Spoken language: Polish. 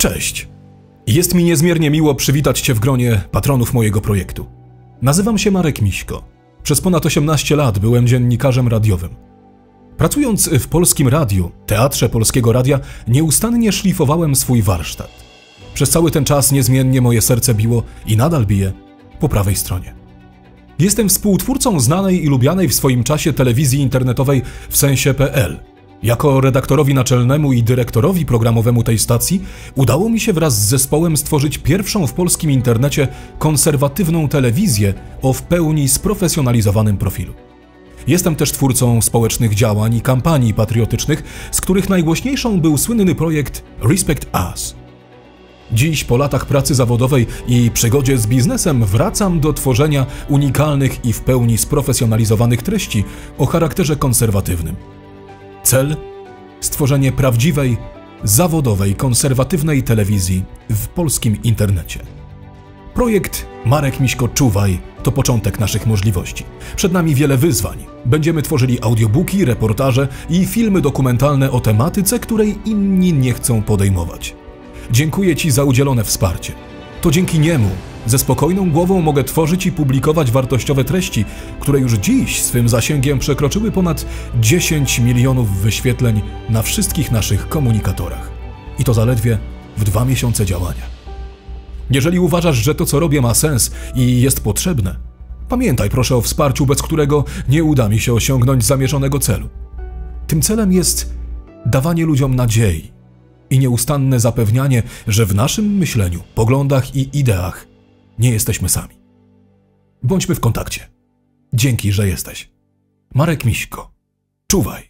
Cześć. Jest mi niezmiernie miło przywitać Cię w gronie patronów mojego projektu. Nazywam się Marek Miśko. Przez ponad 18 lat byłem dziennikarzem radiowym. Pracując w polskim radiu, Teatrze Polskiego Radia, nieustannie szlifowałem swój warsztat. Przez cały ten czas niezmiennie moje serce biło i nadal bije po prawej stronie. Jestem współtwórcą znanej i lubianej w swoim czasie telewizji internetowej w sensie.pl. Jako redaktorowi naczelnemu i dyrektorowi programowemu tej stacji udało mi się wraz z zespołem stworzyć pierwszą w polskim internecie konserwatywną telewizję o w pełni sprofesjonalizowanym profilu. Jestem też twórcą społecznych działań i kampanii patriotycznych, z których najgłośniejszą był słynny projekt Respect Us. Dziś, po latach pracy zawodowej i przygodzie z biznesem, wracam do tworzenia unikalnych i w pełni sprofesjonalizowanych treści o charakterze konserwatywnym. Cel? Stworzenie prawdziwej, zawodowej, konserwatywnej telewizji w polskim internecie. Projekt Marek Miśko Czuwaj to początek naszych możliwości. Przed nami wiele wyzwań. Będziemy tworzyli audiobooki, reportaże i filmy dokumentalne o tematyce, której inni nie chcą podejmować. Dziękuję Ci za udzielone wsparcie. To dzięki niemu ze spokojną głową mogę tworzyć i publikować wartościowe treści, które już dziś swym zasięgiem przekroczyły ponad 10 milionów wyświetleń na wszystkich naszych komunikatorach. I to zaledwie w dwa miesiące działania. Jeżeli uważasz, że to co robię ma sens i jest potrzebne, pamiętaj proszę o wsparciu, bez którego nie uda mi się osiągnąć zamierzonego celu. Tym celem jest dawanie ludziom nadziei i nieustanne zapewnianie, że w naszym myśleniu, poglądach i ideach nie jesteśmy sami. Bądźmy w kontakcie. Dzięki, że jesteś. Marek Miśko. Czuwaj.